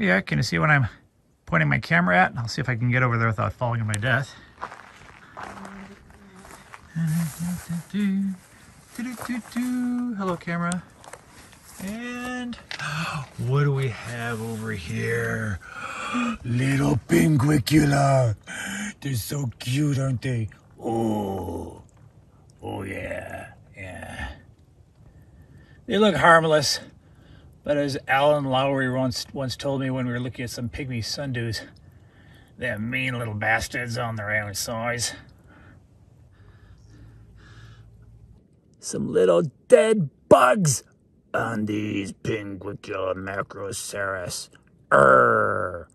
Yeah, can you see what I'm pointing my camera at? I'll see if I can get over there without falling to my death. Hello, camera. And what do we have over here? Little pinguicula. They're so cute, aren't they? Oh, oh yeah, yeah. They look harmless, but as Allen Lowrie once once told me when we were looking at some pygmy sundews, they're mean little bastards on their own size. Some little dead bugs on these Pinguicula macroceras. Err.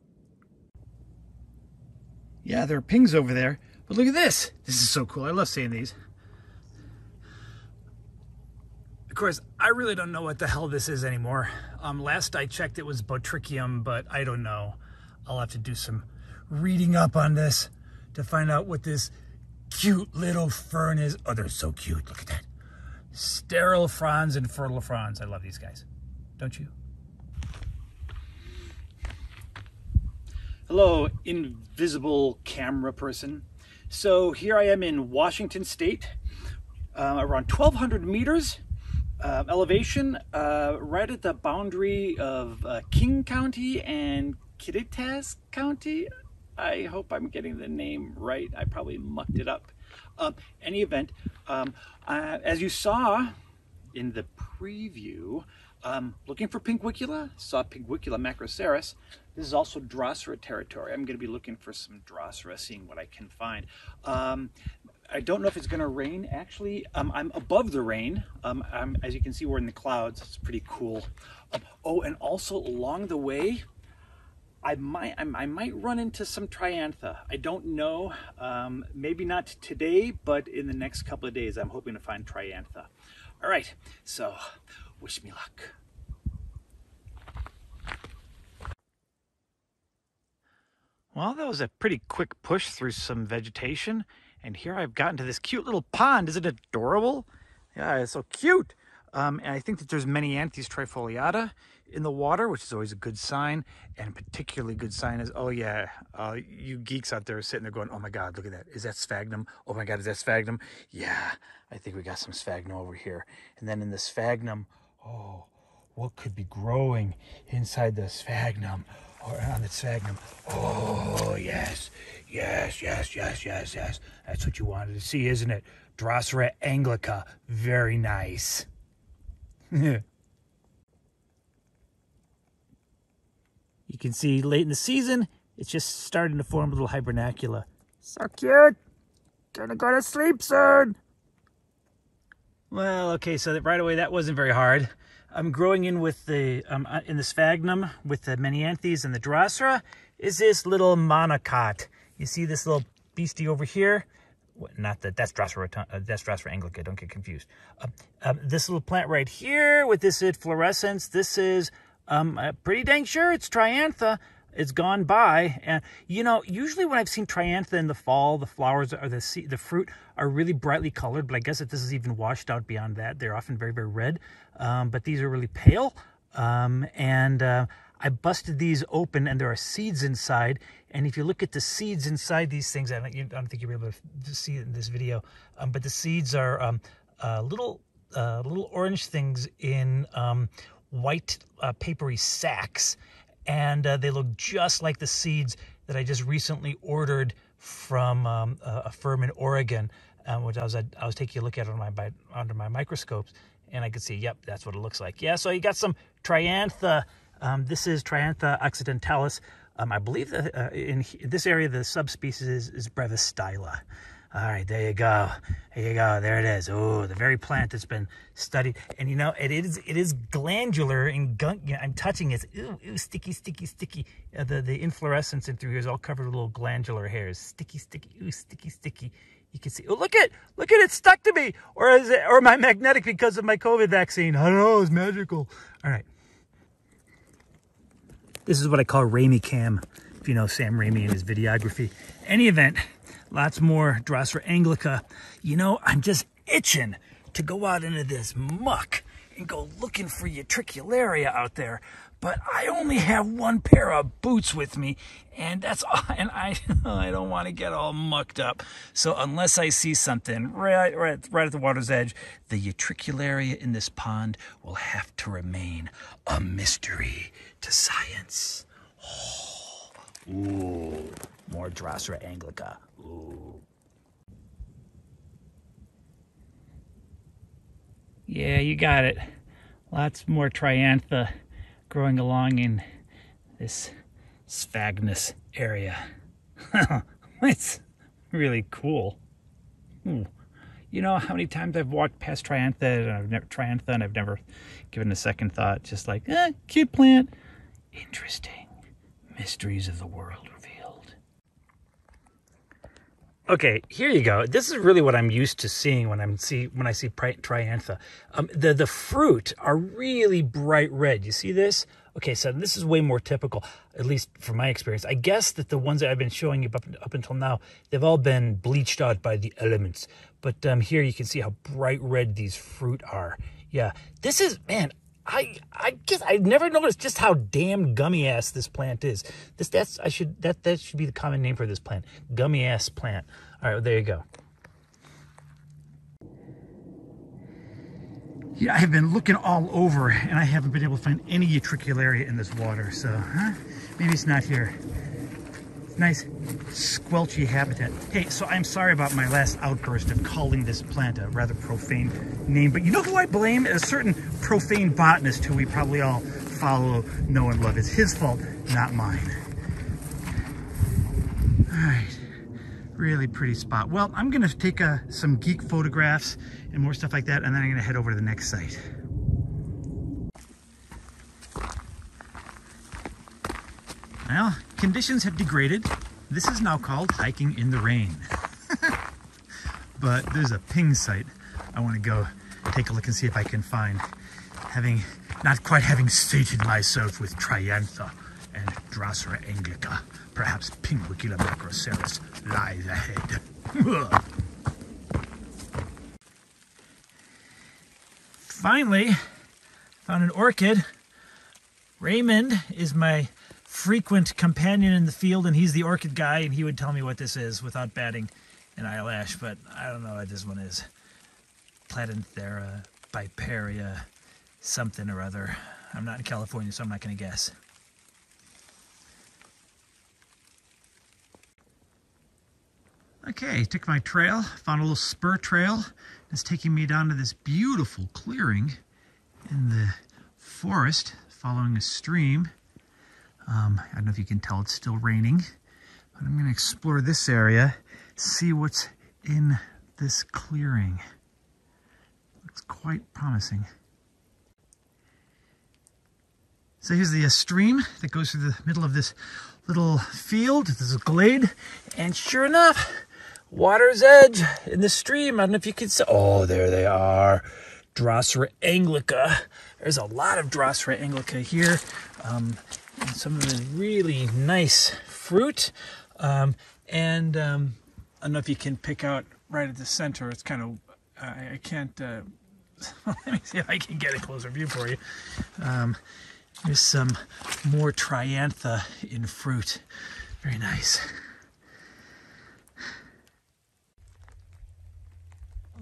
Yeah, there are pings over there. But look at this. This is so cool. I love seeing these. Of course, I really don't know what the hell this is anymore. Um, last I checked, it was Botrychium, but I don't know. I'll have to do some reading up on this to find out what this cute little fern is. Oh, they're so cute. Look at that. Sterile fronds and fertile fronds. I love these guys. Don't you? Hello, invisible camera person. So here I am in Washington State, uh, around 1,200 meters uh, elevation, uh, right at the boundary of uh, King County and Kittitas County. I hope I'm getting the name right. I probably mucked it up. Uh, any event, um, uh, as you saw in the preview, um, looking for Pinguicula, saw Pinguicula macroceras. This is also Drosera territory. I'm going to be looking for some Drosera, seeing what I can find. Um, I don't know if it's going to rain. Actually, um, I'm above the rain. Um, as you can see, we're in the clouds. It's pretty cool. Um, oh, and also along the way, I might I, might run into some Triantha. I don't know. Um, maybe not today, but in the next couple of days, I'm hoping to find Triantha. All right, so wish me luck. Well, that was a pretty quick push through some vegetation. And here I've gotten to this cute little pond. Isn't it adorable? Yeah, it's so cute. Um, and I think that there's Menyanthes trifoliata in the water, which is always a good sign. And particularly good sign is, oh yeah, uh, you geeks out there are sitting there going, oh my God, look at that. Is that sphagnum? Oh my God, is that sphagnum? Yeah, I think we got some sphagnum over here. And then in the sphagnum, oh, what could be growing inside the sphagnum? or on the sphagnum. Oh, yes, yes, yes, yes, yes, yes. That's what you wanted to see, isn't it? Drosera anglica. Very nice. you can see late in the season, it's just starting to form a little hibernacula. So cute. Gonna go to sleep soon. Well, okay, so that right away that wasn't very hard. I'm growing in with the um, uh, in the sphagnum with the Menyanthes and the Drosera is this little monocot. You see this little beastie over here? Not that that's Drosera, uh, that's anglica. Don't get confused. Uh, um, this little plant right here with this inflorescence. This is um, uh, pretty dang sure it's Triantha. It's gone by, and you know, usually when I've seen Triantha in the fall, the flowers or the the fruit are really brightly colored. But I guess that this is even washed out beyond that. They're often very very red, um, but these are really pale. Um, and uh, I busted these open, and there are seeds inside. And if you look at the seeds inside these things, I don't, I don't think you'll be able to see it in this video, um, but the seeds are um, uh, little uh, little orange things in um, white uh, papery sacks and uh, they look just like the seeds that I just recently ordered from um, a, firm in Oregon, um, which I was I was taking a look at my by, under my microscopes, and I could see, yep, that's what it looks like. Yeah, so you got some Triantha. Um, this is Triantha occidentalis. Um, I believe that uh, in this area the subspecies is, is Brevistyla. All right, there you go. There you go. There it is. Oh, the very plant that's been studied. And you know, it is it is glandular and gunk. You know, I'm touching it. Ooh, ooh, sticky, sticky, sticky. Uh, the the inflorescence in through here is all covered with little glandular hairs. Sticky, sticky. Ooh, sticky, sticky. You can see. Oh, look at look at it stuck to me. Or is it? Or am I magnetic because of my COVID vaccine? I don't know. It's magical. All right. This is what I call Raimi Cam. If you know Sam Raimi and his videography. Any event. Lots more Drosera anglica. You know, I'm just itching to go out into this muck and go looking for Utricularia out there. But I only have one pair of boots with me, and that's all, and I I don't want to get all mucked up. So unless I see something right right right at the water's edge, the Utricularia in this pond will have to remain a mystery to science. Oh, ooh, more Drosera anglica. Ooh. Yeah, you got it. Lots more Triantha growing along in this sphagnous area. it's really cool. Hmm. You know how many times I've walked past Triantha and I've never Triantha and I've never given a second thought. Just like, eh, cute plant. Interesting. Mysteries of the world Okay, here you go. This is really what I'm used to seeing when I'm see when I see triantha. Um, the the fruit are really bright red. You see this? Okay, so this is way more typical, at least from my experience. I guess that the ones that I've been showing you up, up until now, they've all been bleached out by the elements. But um, here you can see how bright red these fruit are. Yeah, this is man. I I just I never noticed just how damn gummy ass this plant is. This that's I should that that should be the common name for this plant. Gummy ass plant. All right, well, there you go. Yeah, I have been looking all over and I haven't been able to find any utricularia in this water. So, huh? Maybe it's not here nice squelchy habitat. Hey, so I'm sorry about my last outburst of calling this plant a rather profane name, but you know who I blame? A certain profane botanist who we probably all follow, know, and love. It's his fault, not mine. All right, really pretty spot. Well, I'm gonna take uh, some geek photographs and more stuff like that, and then I'm gonna head over to the next site. Well, conditions have degraded. This is now called hiking in the rain. but there's a ping site I want to go take a look and see if I can find. Having, not quite having sated myself with Triantha and Drosera anglica, perhaps Pinguicula macroceras lies ahead. Finally, found an orchid. Raymond is my frequent companion in the field, and he's the orchid guy, and he would tell me what this is without batting an eyelash, but I don't know what this one is. Platanthera, Piperia, something or other. I'm not in California, so I'm not going to guess. Okay, took my trail, found a little spur trail. It's taking me down to this beautiful clearing in the forest, following a stream. Um, I don't know if you can tell it's still raining, but I'm going to explore this area, see what's in this clearing. Looks quite promising. So here's the uh, stream that goes through the middle of this little field. This is a glade, and sure enough, water's edge in the stream. I don't know if you can see. Oh, there they are. Drosera anglica. There's a lot of Drosera anglica here. Um, some of the really nice fruit. Um, and um, I don't know if you can pick out right at the center. It's kind of, I, I can't, uh, let me see if I can get a closer view for you. Um, there's some more Triantha in fruit. Very nice.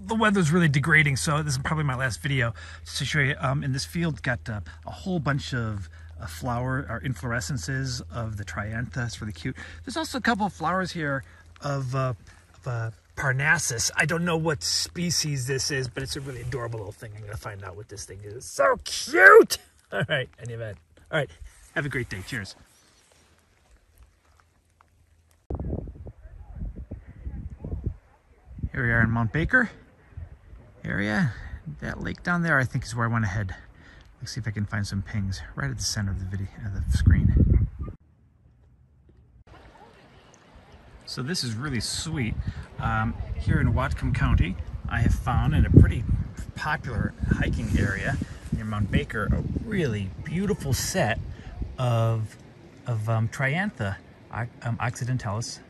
the weather's really degrading, so this is probably my last video just to show you. Um, in this field, got uh, a whole bunch of a flower or inflorescences of the Triantha. It's really cute. There's also a couple of flowers here of, uh, of uh, Parnassia. I don't know what species this is, but it's a really adorable little thing. I'm going to find out what this thing is. So cute! All right, any event. All right, have a great day. Cheers. Here we are in Mount Baker area. That lake down there, I think, is where I want to head. Let's see if I can find some pings right at the center of the video, of the screen. So this is really sweet. Um, here in Whatcom County, I have found in a pretty popular hiking area near Mount Baker a really beautiful set of of um, Triantha um, occidentalis,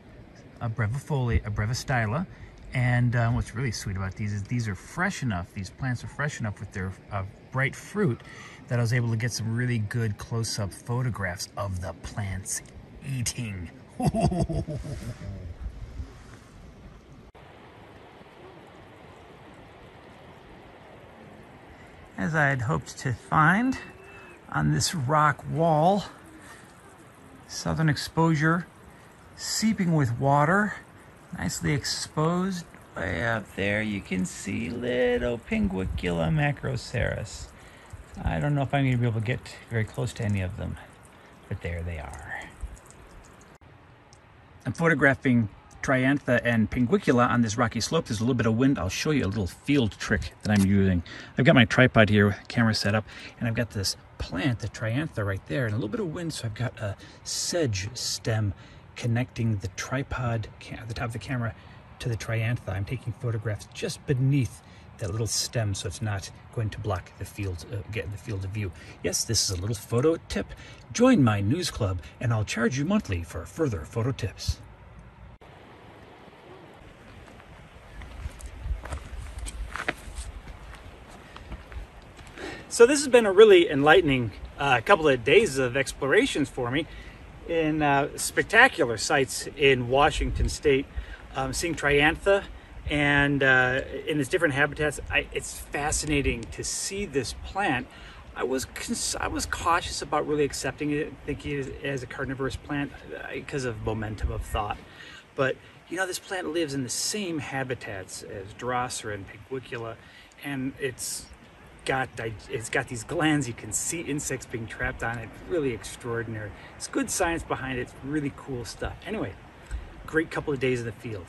a brevifolia, a brevistyla, And uh, what's really sweet about these is these are fresh enough, these plants are fresh enough with their uh, bright fruit that I was able to get some really good close-up photographs of the plants eating. As I had hoped to find on this rock wall, southern exposure seeping with water nicely exposed. Way up there, you can see little Pinguicula macroceras. I don't know if I'm going to be able to get very close to any of them, but there they are. I'm photographing Triantha and Pinguicula on this rocky slope. There's a little bit of wind. I'll show you a little field trick that I'm using. I've got my tripod here, camera set up, and I've got this plant, the Triantha right there, and a little bit of wind, so I've got a sedge stem connecting the tripod at the top of the camera to the triantha. I'm taking photographs just beneath that little stem so it's not going to block the field, uh, get the field of view. Yes, this is a little photo tip. Join my news club and I'll charge you monthly for further photo tips. So this has been a really enlightening uh, couple of days of explorations for me in uh, spectacular sites in Washington State, um, seeing Triantha and uh, in its different habitats. I, it's fascinating to see this plant. I was I was cautious about really accepting it, thinking it as a carnivorous plant because uh, of momentum of thought. But you know, this plant lives in the same habitats as Drosera and Pinguicula, and it's got it's got these glands. You can see insects being trapped on it. Really extraordinary. It's good science behind it. It's really cool stuff. Anyway, great couple of days in the field.